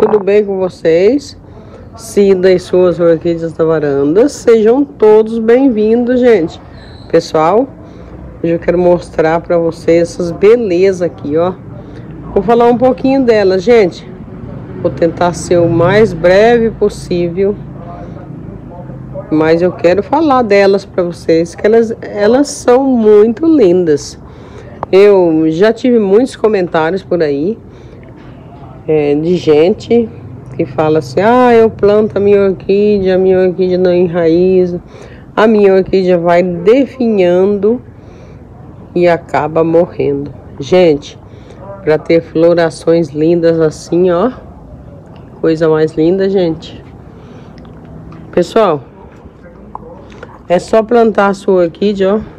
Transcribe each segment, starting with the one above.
tudo bem com vocês? Cida e suas orquídeas da varanda, sejam todos bem-vindos, gente. Pessoal, hoje eu quero mostrar para vocês essas belezas aqui, ó. Vou falar um pouquinho delas, gente. Vou tentar ser o mais breve possível, mas eu quero falar delas para vocês, que elas, elas são muito lindas. Eu já tive muitos comentários por aí é, de gente que fala assim: ah, eu planto a minha orquídea, a minha orquídea não enraiza, a minha orquídea vai definhando e acaba morrendo. Gente, para ter florações lindas assim, ó, coisa mais linda, gente. Pessoal, é só plantar a sua orquídea, ó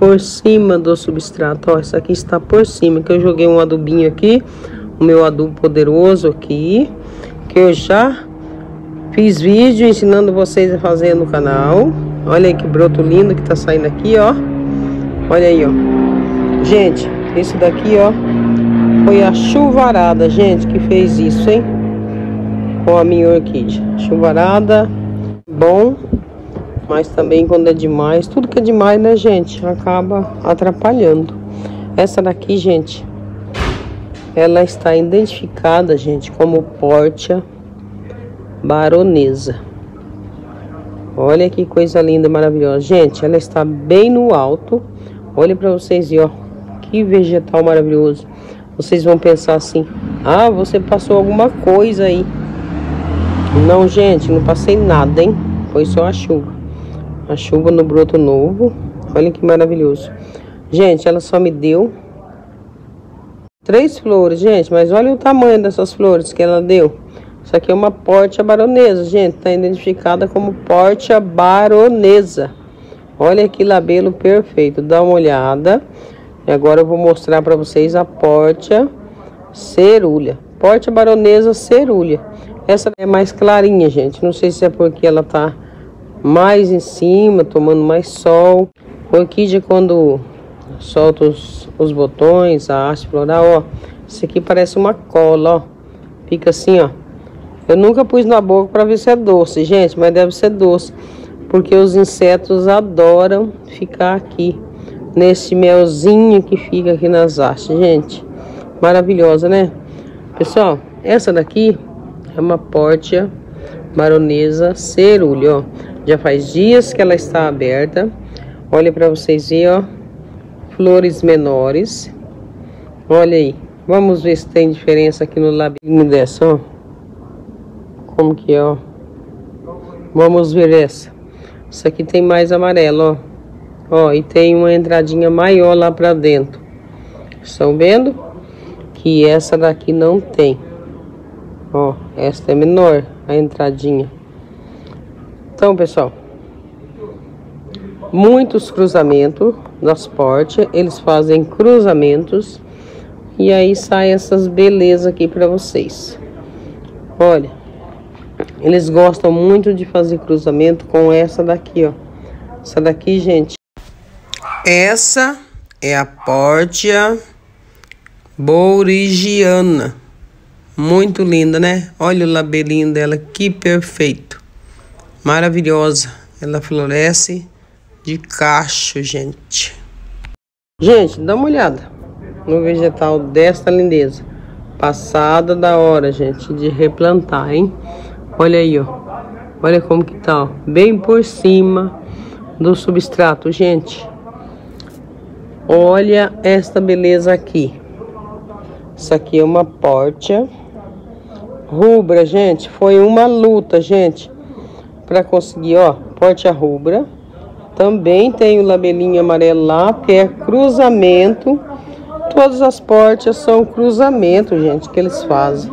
por cima do substrato. Ó, essa aqui está por cima, que eu joguei um adubinho aqui, o meu adubo poderoso aqui, que eu já fiz vídeo ensinando vocês a fazer no canal. Olha aí que broto lindo que tá saindo aqui, ó. Olha aí, ó. Gente, esse daqui, ó, foi a chuvarada, gente, que fez isso, hein? Com a minha orquídea. Chuvarada, bom mas também quando é demais, tudo que é demais, né, gente, acaba atrapalhando. Essa daqui, gente, ela está identificada, gente, como Portia Baronesa. Olha que coisa linda, maravilhosa. Gente, ela está bem no alto. Olha para vocês, ó, que vegetal maravilhoso. Vocês vão pensar assim: "Ah, você passou alguma coisa aí". Não, gente, não passei nada, hein? Foi só a chuva. A chuva no broto novo. Olha que maravilhoso. Gente, ela só me deu três flores, gente. Mas olha o tamanho dessas flores que ela deu. Isso aqui é uma porta baronesa, gente. Tá identificada como porta baronesa. Olha que labelo perfeito. Dá uma olhada. E agora eu vou mostrar para vocês a porta cerulha. Porta baronesa cerulha. Essa é mais clarinha, gente. Não sei se é porque ela tá mais em cima, tomando mais sol. Orquídea quando solta os, os botões, a haste floral, ó. Isso aqui parece uma cola, ó. Fica assim, ó. Eu nunca pus na boca para ver se é doce, gente, mas deve ser doce. Porque os insetos adoram ficar aqui. Nesse melzinho que fica aqui nas hastes, gente. Maravilhosa, né? Pessoal, essa daqui é uma pórtia baronesa cerulho, ó. Já faz dias que ela está aberta. Olha para vocês verem, ó. Flores menores. Olha aí. Vamos ver se tem diferença aqui no labirinto dessa, ó. Como que é, ó. Vamos ver essa. Essa aqui tem mais amarelo, ó. Ó, e tem uma entradinha maior lá para dentro. Estão vendo? Que essa daqui não tem. Ó, esta é menor, a entradinha. Então, pessoal, muitos cruzamentos nas portas, eles fazem cruzamentos e aí sai essas belezas aqui para vocês. Olha, eles gostam muito de fazer cruzamento com essa daqui, ó. Essa daqui, gente. Essa é a Pórtia Borigiana. Muito linda, né? Olha o labelinho dela, que perfeito. Maravilhosa. Ela floresce de cacho, gente. Gente, dá uma olhada no vegetal desta lindeza. Passada da hora, gente, de replantar, hein? Olha aí, ó. Olha como que tá, ó. Bem por cima do substrato, gente. Olha esta beleza aqui. Isso aqui é uma pórtia rubra, gente. Foi uma luta, gente para conseguir, ó, porte a rubra. Também tem o labelinho amarelo lá, que é cruzamento. Todas as portas são cruzamento, gente, que eles fazem.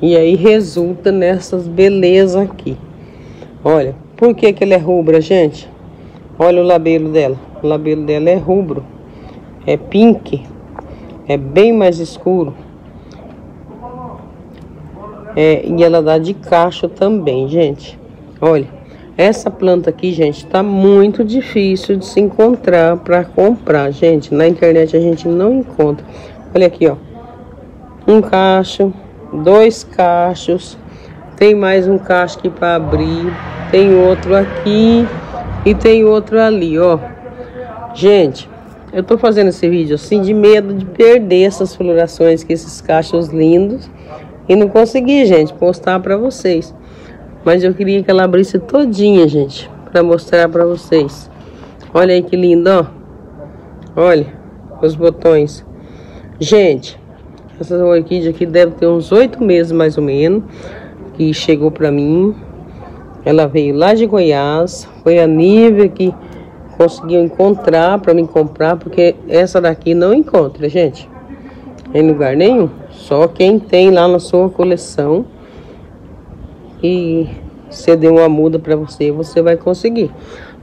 E aí resulta nessas belezas aqui. Olha, por que que ele é rubra, gente? Olha o labelo dela. O labelo dela é rubro. É pink. É bem mais escuro. É, e ela dá de cacho também, gente. Olha. Essa planta aqui, gente, tá muito difícil de se encontrar para comprar, gente. Na internet a gente não encontra. Olha aqui, ó. Um cacho, dois cachos. Tem mais um cacho aqui para abrir. Tem outro aqui e tem outro ali, ó. Gente, eu tô fazendo esse vídeo assim de medo de perder essas florações que esses cachos lindos e não consegui, gente, postar para vocês. Mas eu queria que ela abrisse todinha, gente, para mostrar para vocês. Olha aí que lindo, ó. Olha os botões. Gente, essa orquídea aqui deve ter uns oito meses mais ou menos que chegou para mim. Ela veio lá de Goiás, foi a Nívia que conseguiu encontrar para mim comprar, porque essa daqui não encontra, gente, em lugar nenhum. Só quem tem lá na sua coleção e ceder uma muda para você, você vai conseguir.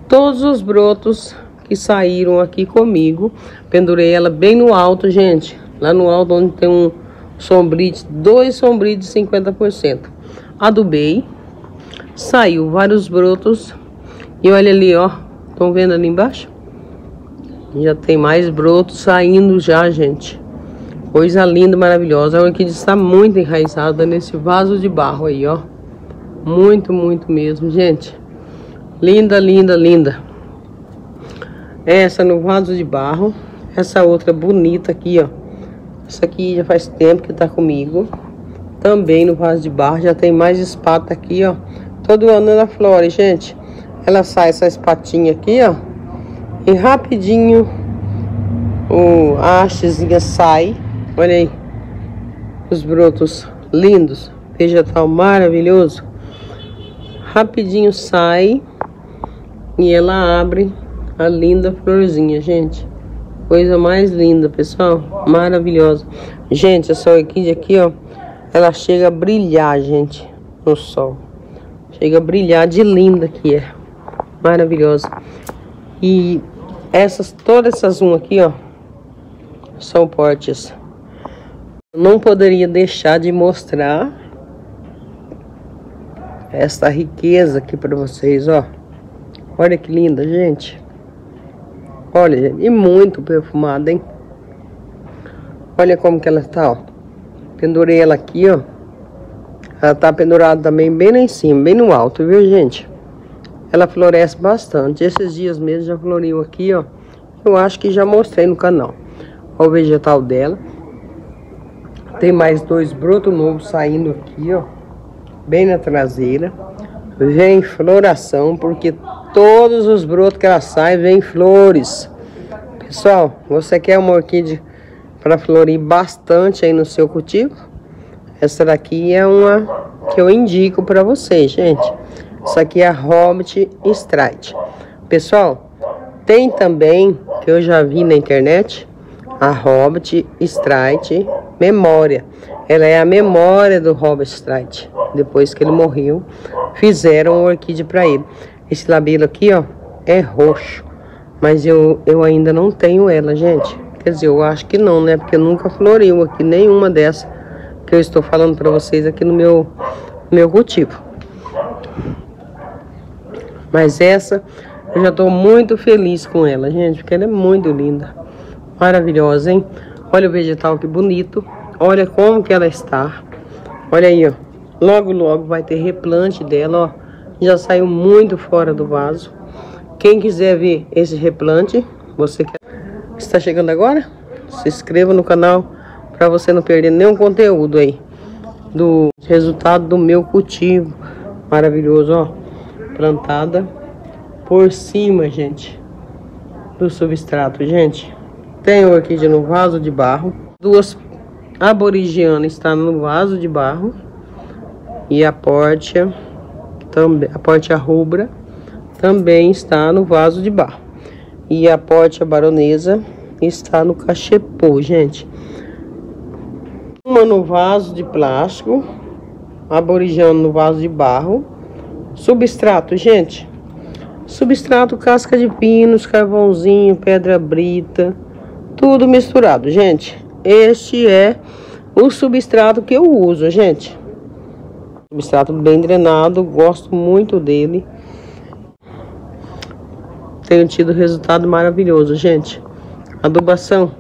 Todos os brotos que saíram aqui comigo, pendurei ela bem no alto, gente. Lá no alto onde tem um sombrite, dois sombrites de 50%. Adubei, saiu vários brotos e olha ali, ó, estão vendo ali embaixo? Já tem mais brotos saindo já, gente. Coisa linda, maravilhosa. A orquídea está muito enraizada nesse vaso de barro aí, ó. Muito, muito mesmo, gente. Linda, linda, linda. Essa no vaso de barro. Essa outra bonita aqui, ó. Essa aqui já faz tempo que tá comigo. Também no vaso de barro. Já tem mais espata aqui, ó. Todo ano na flora, gente. Ela sai essa espatinha aqui, ó. E rapidinho o, a hastezinha sai. Olha aí. Os brotos lindos. Vegetal maravilhoso. Rapidinho sai. E ela abre a linda florzinha, gente. Coisa mais linda, pessoal. Maravilhosa. Gente, essa orquídea aqui, ó. Ela chega a brilhar, gente. No sol. Chega a brilhar de linda que é. Maravilhosa. E essas, todas essas um aqui, ó. São portes não poderia deixar de mostrar esta riqueza aqui para vocês, ó. Olha que linda, gente. Olha, gente, e muito perfumada, hein? Olha como que ela tá, ó. Pendurei ela aqui, ó. Ela tá pendurada também bem lá em cima, bem no alto, viu, gente? Ela floresce bastante. Esses dias mesmo já floriu aqui, ó. Eu acho que já mostrei no canal. Olha o vegetal dela. Tem mais dois brotos novos saindo aqui, ó. Bem na traseira. Vem floração, porque todos os brotos que ela sai, vem flores. Pessoal, você quer uma orquídea para florir bastante aí no seu cultivo? Essa daqui é uma que eu indico para vocês, gente. Essa aqui é a Hobbit Stride. Pessoal, tem também, que eu já vi na internet, a Hobbit Stride Memória. Ela é a memória do Robert Stride. Depois que ele morreu, fizeram uma orquídea para ele. Esse labelo aqui, ó, é roxo. Mas eu, eu ainda não tenho ela, gente. Quer dizer, eu acho que não, né? Porque nunca floriu aqui nenhuma dessa que eu estou falando para vocês aqui no meu, meu cultivo. Mas essa, eu já estou muito feliz com ela, gente, porque ela é muito linda. Maravilhosa, hein? Olha o vegetal que bonito. Olha como que ela está. Olha aí, ó. Logo, logo vai ter replante dela, ó. Já saiu muito fora do vaso. Quem quiser ver esse replante, você está chegando agora, se inscreva no canal para você não perder nenhum conteúdo aí do resultado do meu cultivo maravilhoso, ó. Plantada por cima, gente, do substrato, gente. Tem orquídea no vaso de barro. Duas aborigianas está no vaso de barro. E a pórtia, também, a rubra, também está no vaso de barro. E a pórtia baronesa está no cachepô, gente. Uma no vaso de plástico, aborigiano no vaso de barro. Substrato, gente. Substrato, casca de pinos, carvãozinho, pedra brita, tudo misturado, gente. Este é o substrato que eu uso, gente. Substrato bem drenado, gosto muito dele. Tenho tido resultado maravilhoso, gente. Adubação.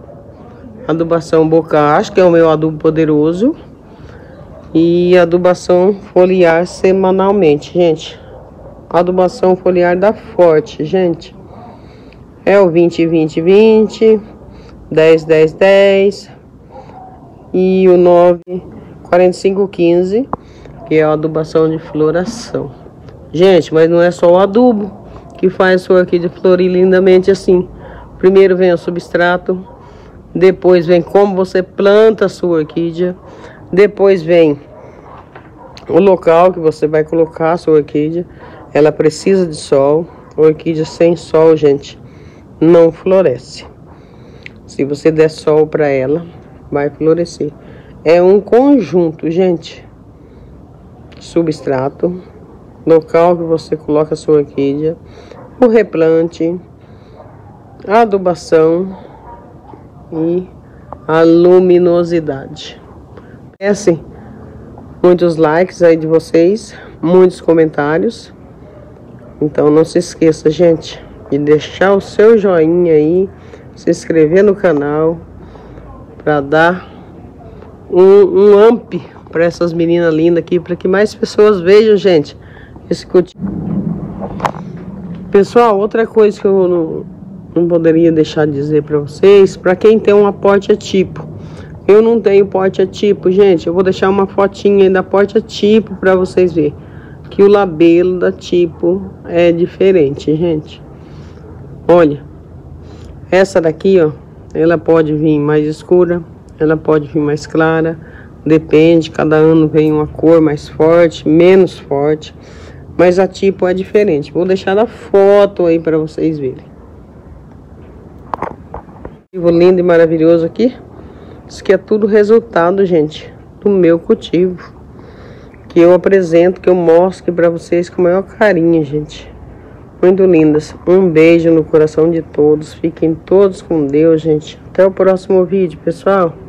Adubação boca, acho que é o meu adubo poderoso. E adubação foliar semanalmente, gente. Adubação foliar da Forte, gente. É o 20, 20, 20, 10, 10, 10 e o 9, 45, 15, que é a adubação de floração. Gente, mas não é só o adubo que faz sua orquídea florir lindamente assim. Primeiro vem o substrato, depois vem como você planta a sua orquídea, depois vem o local que você vai colocar a sua orquídea. Ela precisa de sol. Orquídea sem sol, gente, não floresce. Se você der sol para ela, vai florescer. É um conjunto, gente. Substrato, local que você coloca a sua orquídea, o replante, a adubação e a luminosidade. É assim, muitos likes aí de vocês, muitos comentários. Então não se esqueça, gente, de deixar o seu joinha aí, se inscrever no canal para dar um, um amp para essas meninas lindas aqui, para que mais pessoas vejam, gente, esse cultivo. Pessoal, outra coisa que eu não, não poderia deixar de dizer para vocês, para quem tem um aporte a tipo. Eu não tenho porte a tipo, gente. Eu vou deixar uma fotinha aí da porte a tipo para vocês verem que o labelo da tipo é diferente, gente. Olha, essa daqui, ó, ela pode vir mais escura, ela pode vir mais clara, depende, cada ano vem uma cor mais forte, menos forte, mas a tipo é diferente. Vou deixar a foto aí para vocês verem. Lindo e maravilhoso aqui. Isso que é tudo resultado, gente, do meu cultivo que eu apresento, que eu mostro para vocês com o maior carinho, gente. Muito lindas. Um beijo no coração de todos. Fiquem todos com Deus, gente. Até o próximo vídeo, pessoal.